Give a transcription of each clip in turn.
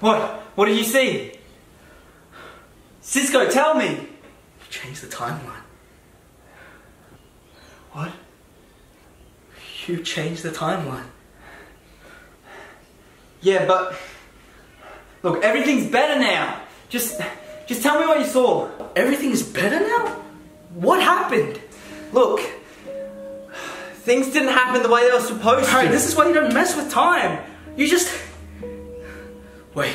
What? What did you see? Cisco, tell me! You changed the timeline. What? You changed the timeline. Yeah, but... Look, everything's better now. Just... Just tell me what you saw. Everything's better now? What happened? Look... Things didn't happen the way they were supposed to. This is why you don't mess with time. You just... Wait.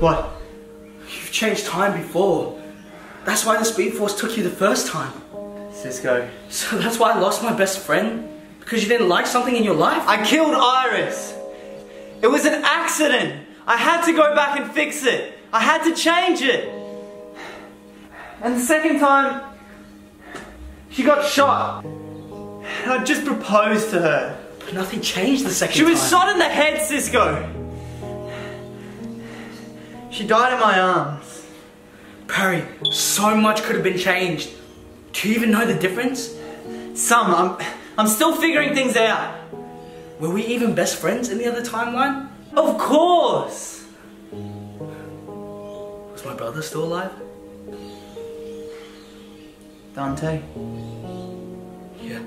What? You've changed time before. That's why the Speed Force took you the first time. Cisco. So that's why I lost my best friend? Because you didn't like something in your life? I killed Iris. It was an accident. I had to go back and fix it. I had to change it. And the second time, she got shot. And I just proposed to her. But nothing changed the second She was time. shot in the head, Cisco. She died in my arms. Barry, so much could have been changed. Do you even know the difference? Some, I'm, I'm still figuring things out. Were we even best friends in the other timeline? Of course. Was my brother still alive? Dante. Yeah.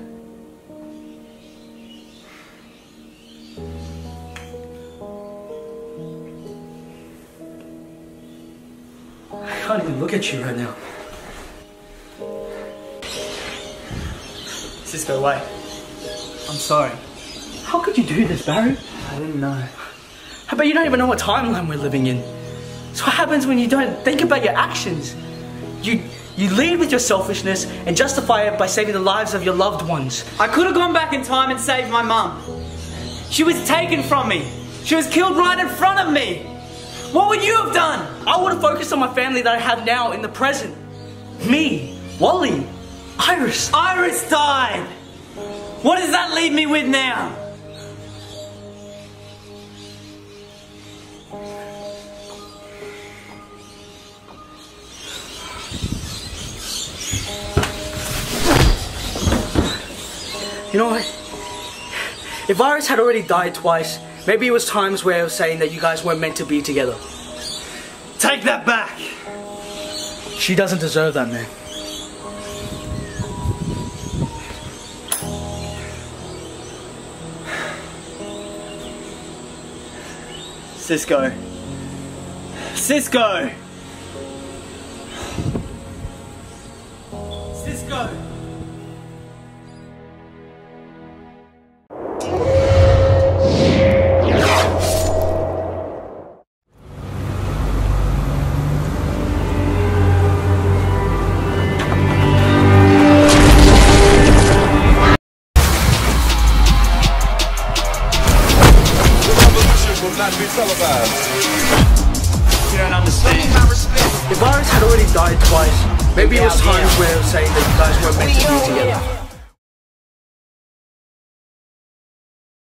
I can't even look at you right now. Cisco, wait. I'm sorry. How could you do this, Barry? I didn't know. How but you don't even know what timeline we're living in. So what happens when you don't think about your actions? You you lead with your selfishness and justify it by saving the lives of your loved ones. I could have gone back in time and saved my mum. She was taken from me. She was killed right in front of me. What would you have done? I would have focused on my family that I have now in the present. Me, Wally, Iris. Iris died. What does that leave me with now? You know what? If Iris had already died twice, maybe it was times where it was saying that you guys weren't meant to be together. Take that back. She doesn't deserve that, man. Cisco. Cisco. Cisco. Will not be televised. You don't understand. If Iris had already died twice, maybe it was times where it was saying that you guys weren't meant to be together.